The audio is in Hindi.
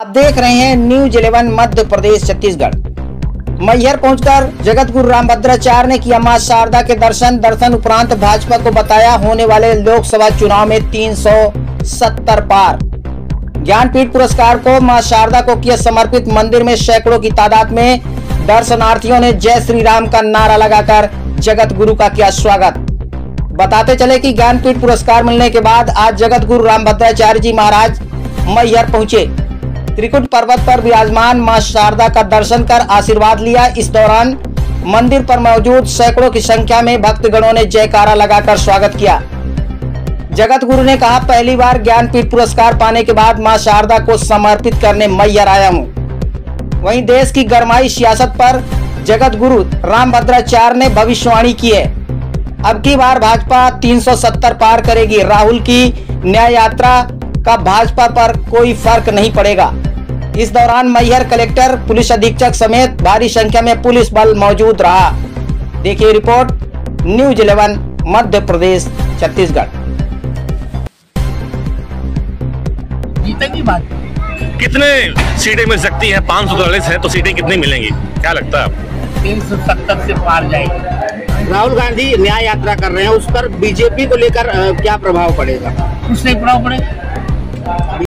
आप देख रहे हैं न्यूज़ इलेवन मध्य प्रदेश, छत्तीसगढ़। मैहर पहुंचकर जगत गुरु रामभद्राचार्य ने किया माँ शारदा के दर्शन। दर्शन उपरांत भाजपा को बताया होने वाले लोकसभा चुनाव में 370 पार। ज्ञानपीठ पुरस्कार को माँ शारदा को किया समर्पित। मंदिर में सैकड़ों की तादाद में दर्शनार्थियों ने जय श्री राम का नारा लगाकर जगत गुरु का किया स्वागत। बताते चले कि ज्ञानपीठ पुरस्कार मिलने के बाद आज जगत गुरु रामभद्राचार्य जी महाराज मैहर पहुँचे। त्रिकुट पर्वत पर विराजमान माँ शारदा का दर्शन कर आशीर्वाद लिया। इस दौरान मंदिर पर मौजूद सैकड़ों की संख्या में भक्तगणों ने जयकारा लगाकर स्वागत किया। जगत गुरु ने कहा, पहली बार ज्ञानपीठ पुरस्कार पाने के बाद माँ शारदा को समर्पित करने मैयर आया हूँ। वहीं देश की गरमाई सियासत पर जगत गुरु राम भद्राचार्य ने भविष्यवाणी की है। अब की बार भाजपा 370 पार करेगी। राहुल की न्याय यात्रा का भाजपा पर कोई फ़र्क नहीं पड़ेगा। इस दौरान मैहर कलेक्टर पुलिस अधीक्षक समेत भारी संख्या में पुलिस बल मौजूद रहा। देखिए report news eleven Madhya Pradesh Chhattisgarh. जीतेगी बात कितने सीटें मिल सकती हैं? पाँच सौ है तो सीटें कितनी मिलेंगी? क्या लगता है आपको? तीन सौ सत्तर से पार जाएगी। राहुल गांधी न्याय यात्रा कर रहे हैं उस पर बीजेपी को लेकर क्या प्रभाव पड़ेगा? कुछ नहीं प्रभाव पड़े